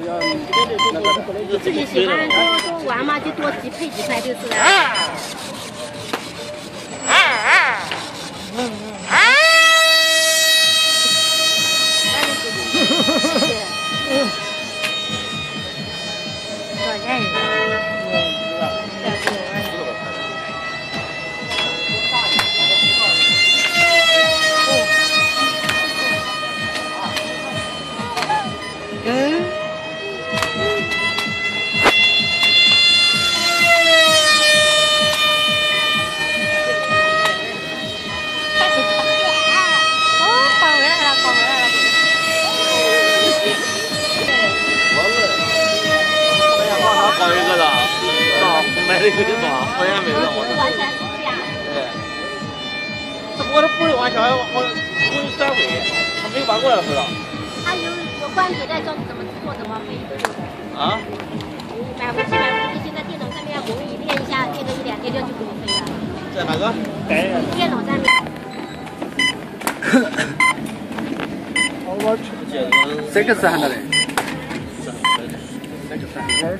要那个的。自己喜欢多多玩嘛，就多几配几块就是了。搞啊，买了一个就装，好像没有。完全不一样。对，这我的不是玩笑，我我我转位，他没玩过来是吧？他有有关节在教你怎么做怎么飞。啊？买回去买回去，现在电脑上面模拟练一下，练个一两天就就可以飞了。在哪个？电脑上面。我去，这个是喊的嘞。这个是。